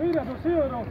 Mira, tus euros.